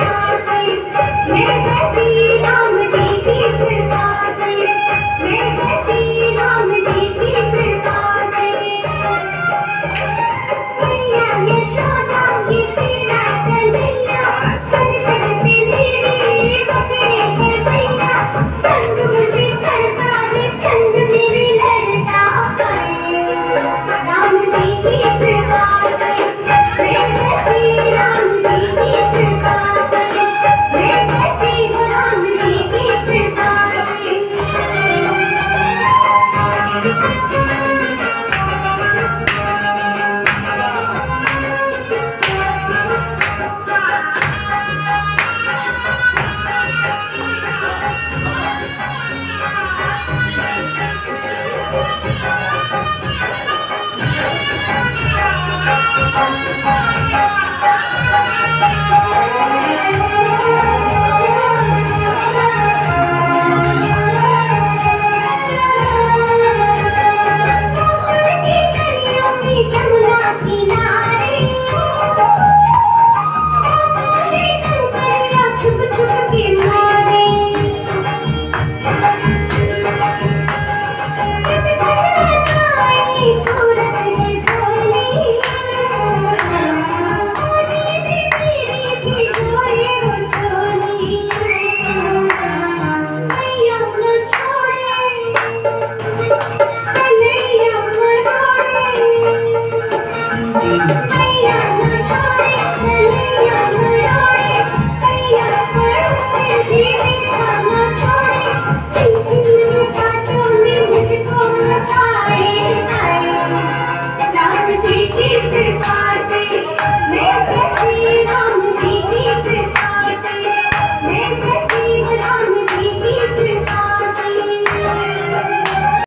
Gracias. Thank you.